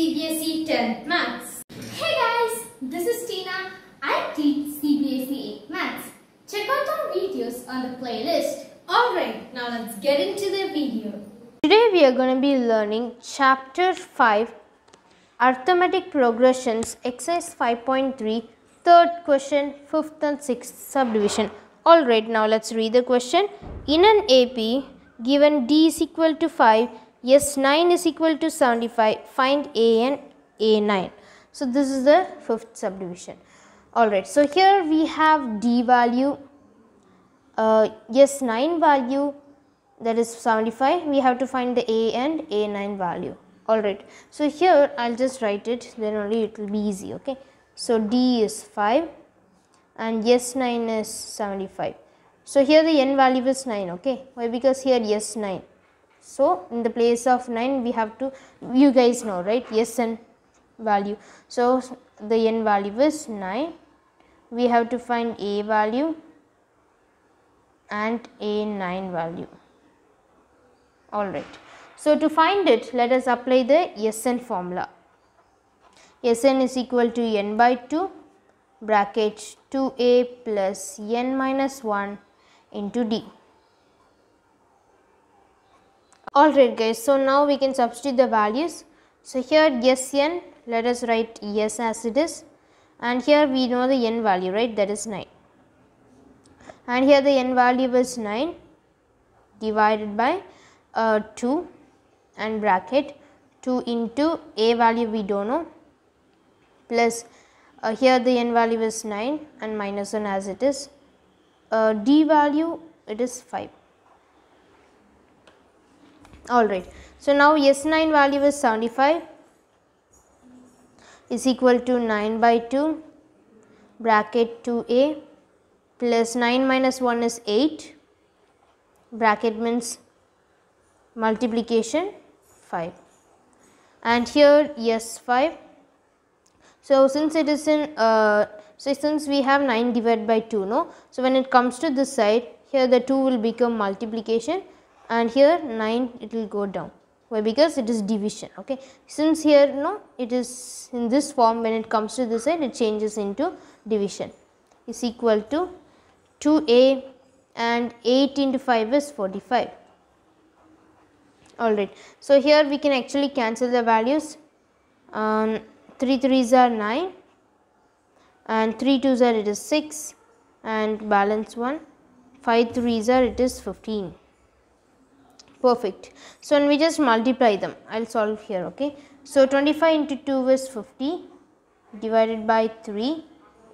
CBSE 10th Maths. Hey guys, this is Tina. I teach CBSE 8 Maths. Check out our videos on the playlist. Alright, now let's get into the video. Today we are going to be learning chapter 5 arithmetic progressions exercise 5.3 third question fifth and sixth subdivision all right now let's read the question in an ap given d is equal to 5 S9 is equal to 75 find a and a9 so this is the fifth subdivision. All right so here we have d value uh, S9 value that is 75 we have to find the a and a9 value. All right so here i'll just write it then only it will be easy okay? So d is 5 and S9 is 75 so here the n value is 9 okay? Why? Because here S9 so in the place of 9 we have to you guys know right? Sn value. So the n value is 9 we have to find a value and a9 value. Alright so to find it let us apply the Sn formula. Sn is equal to n by 2 bracket 2a plus n minus 1 into d alright guys so now we can substitute the values. So here Sn let us write s as it is. And here we know the n value right? That is 9 and here the n value is 9 divided by uh, 2 and bracket 2 into a value we don't know. Plus uh, here the n value is 9 and minus 1 as it is. Uh, d value it is 5 alright so now s9 value is 75 is equal to 9 by 2 bracket 2a plus 9 minus 1 is 8 bracket means multiplication 5 and here yes 5 so since it is in uh, so since we have 9 divided by 2 no? So when it comes to this side here the 2 will become multiplication and here 9 it will go down. Why? Because it is division okay? Since here no it is in this form when it comes to this side it changes into division. Is equal to 2a and 8 into 5 is 45 alright. So here we can actually cancel the values. Um, 3 3s are 9 and 3 2s are it is 6 and balance 1 5 3s are it is 15 perfect. So when we just multiply them. I'll solve here okay? So 25 into 2 is 50 divided by 3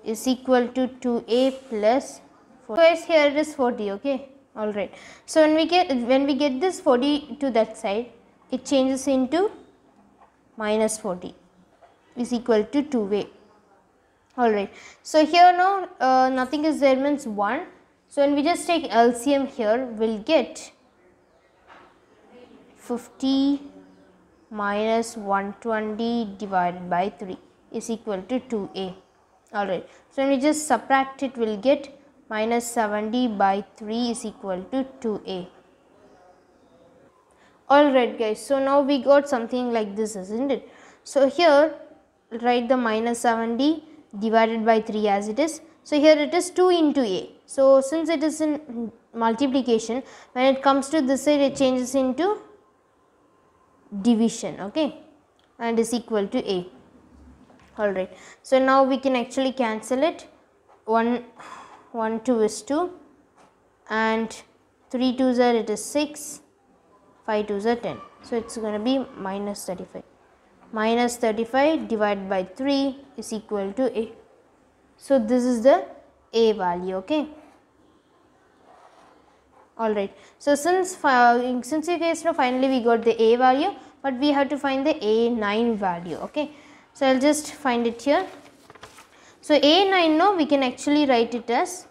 is equal to 2a plus 4 so here it is 40 okay? All right. So when we get when we get this 40 to that side it changes into minus 40 is equal to 2a all right. So here now uh, nothing is there means 1 so when we just take LCM here we'll get 50 minus 120 divided by 3 is equal to 2a alright. So when we just subtract it. We'll get minus 70 by 3 is equal to 2a alright guys. So now we got something like this isn't it? So here write the minus 70 divided by 3 as it is. So here it is 2 into a. So since it is in multiplication when it comes to this side it changes into division okay? And is equal to a. All right so now we can actually cancel it. 1 1 2 is 2 and 3 2s are it is 6 5 2s are 10 so it's going to be minus 35 minus 35 divided by 3 is equal to a. So this is the a value okay all right. So since uh, since you guys know finally we got the a value but we have to find the a9 value okay? So i'll just find it here. So a9 now we can actually write it as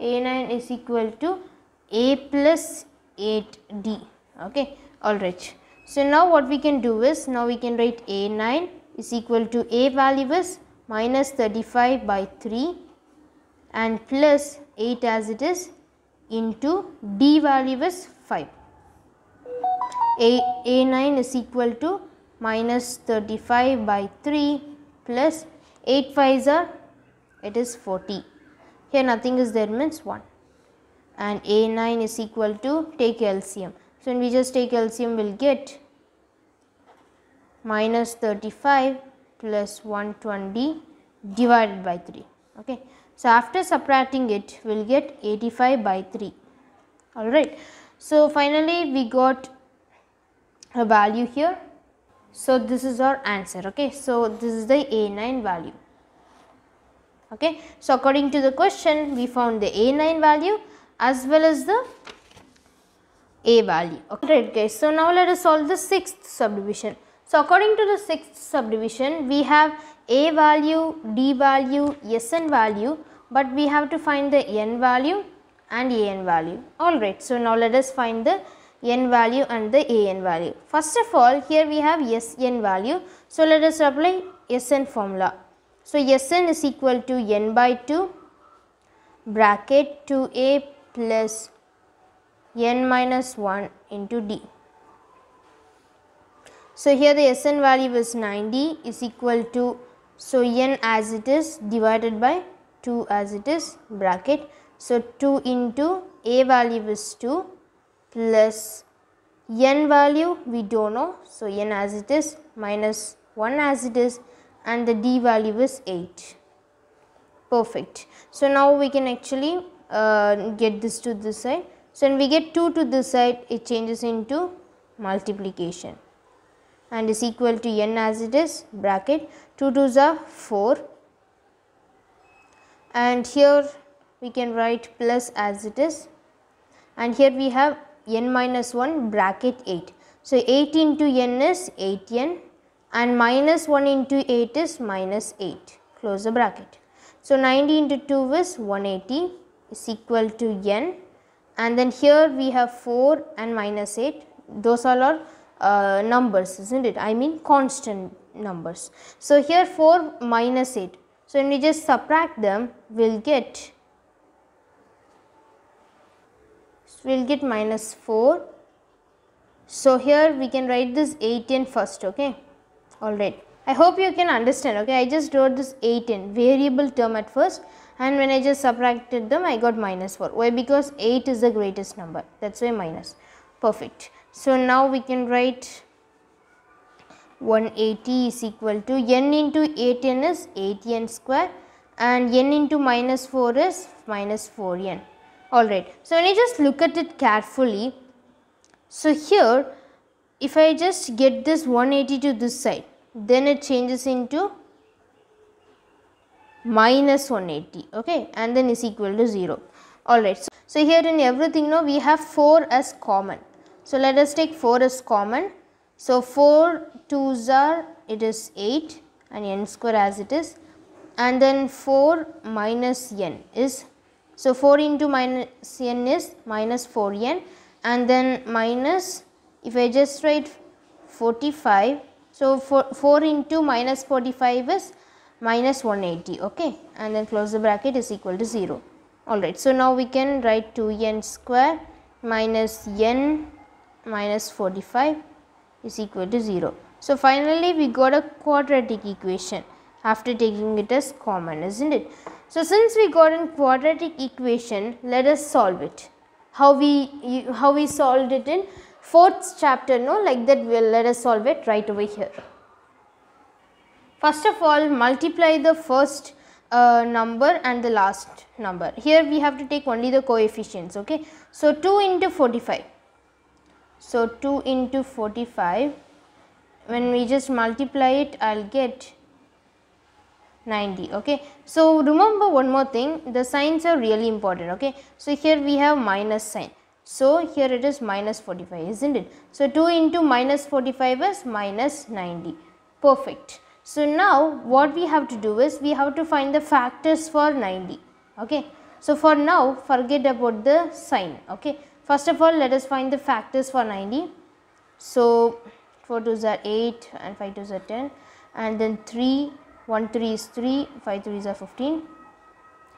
a9 is equal to a plus 8d okay? All right. So now what we can do is now we can write a9 is equal to a value is minus 35 by 3 and plus 8 as it is into d value is 5. A, A9 is equal to minus 35 by 3 plus 8 5s are it is 40. Here nothing is there means 1 and A9 is equal to take LCM. So when we just take LCM we'll get minus 35 plus 120 divided by 3 okay. So after subtracting it we'll get 85 by 3 alright. So finally we got a value here. So this is our answer okay. So this is the A9 value okay. So according to the question we found the A9 value as well as the A value okay guys. So now let us solve the sixth subdivision. So according to the sixth subdivision we have A value, D value, Sn value but we have to find the N value and an value alright. So now let us find the n value and the an value. First of all here we have Sn value. So let us apply Sn formula. So Sn is equal to n by 2 bracket 2a plus n minus 1 into d. So here the Sn value is 90 is equal to so n as it is divided by 2 as it is bracket so, 2 into a value is 2 plus n value we do not know. So, n as it is minus 1 as it is and the d value is 8. Perfect. So, now we can actually uh, get this to this side. So, when we get 2 to this side it changes into multiplication and is equal to n as it is bracket 2 2s are 4 and here we can write plus as it is. And here we have n minus 1 bracket 8. So, 8 into n is 8n and minus 1 into 8 is minus 8 close the bracket. So, 90 into 2 is 180 is equal to n. And then here we have 4 and minus 8 those all are uh, numbers is not it I mean constant numbers. So, here 4 minus 8. So, when we just subtract them we will get we will get minus 4. So, here we can write this 8n first okay alright. I hope you can understand okay I just wrote this 8n variable term at first and when I just subtracted them I got minus 4 why because 8 is the greatest number that is why minus perfect. So, now we can write 180 is equal to n into 8n is 8n square and n into minus 4 is minus 4n Alright, so when you just look at it carefully, so here if I just get this 180 to this side, then it changes into minus 180 okay and then is equal to 0 alright. So, so here in everything now we have 4 as common so let us take 4 as common so 4 2s are it is 8 and n square as it is and then 4 minus n is so, 4 into minus n is minus 4 n and then minus if I just write 45. So, 4, 4 into minus 45 is minus 180 okay and then close the bracket is equal to 0 alright. So, now we can write 2 n square minus n minus 45 is equal to 0. So, finally we got a quadratic equation after taking it as common isn't it. So, since we got a quadratic equation, let us solve it. How we, how we solved it in fourth chapter, no, like that we'll let us solve it right over here. First of all, multiply the first uh, number and the last number. Here we have to take only the coefficients, okay. So, 2 into 45. So, 2 into 45, when we just multiply it, I will get 90 okay? So remember one more thing. The signs are really important okay? So here we have minus sign. So here it is minus 45 isn't it? So 2 into minus 45 is minus 90 perfect. So now what we have to do is we have to find the factors for 90 okay? So for now forget about the sign okay first of all let us find the factors for 90 so 4 2s are 8 and 5 2s are 10 and then 3 1 3 is 3 5 3 are 15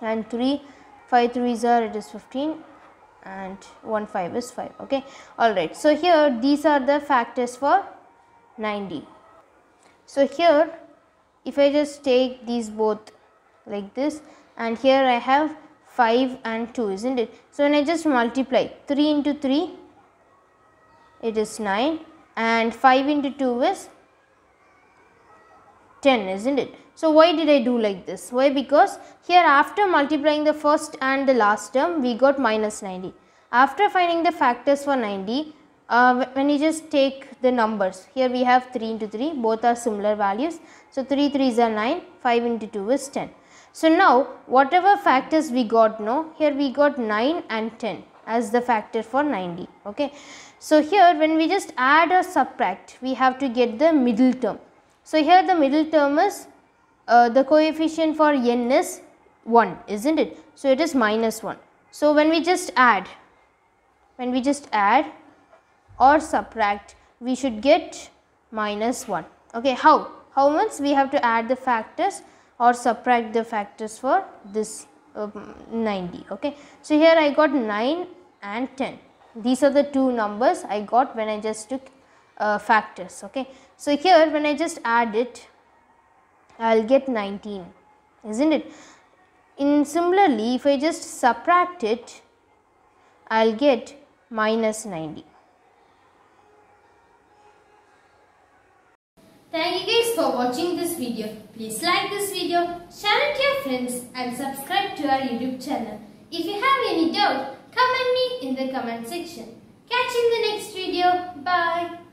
and 3 5 3 are it is 15 and 1 5 is 5 okay? All right so here these are the factors for 90 So here if I just take these both like this and here I have 5 and 2 isn't it. So when I just multiply 3 into 3 it is 9 and 5 into 2 is 10 isn't it. So why did I do like this? Why? Because here after multiplying the first and the last term we got minus 90. After finding the factors for 90 uh, when you just take the numbers here we have 3 into 3 both are similar values. So 3 3s are 9 5 into 2 is 10. So now whatever factors we got no here we got 9 and 10 as the factor for 90 okay. So here when we just add or subtract we have to get the middle term. So here the middle term is uh, the coefficient for n is 1 isn't it. So it is minus 1. So when we just add when we just add or subtract we should get minus 1 okay how how much we have to add the factors or subtract the factors for this um, 90 okay? So here i got 9 and 10 these are the two numbers i got when i just took uh, factors okay? So here when i just add it i'll get 19 isn't it? In similarly if i just subtract it i'll get minus 90 Thank you guys for watching this video. Please like this video, share it to your friends and subscribe to our YouTube channel. If you have any doubt, comment me in the comment section. Catch you in the next video. Bye.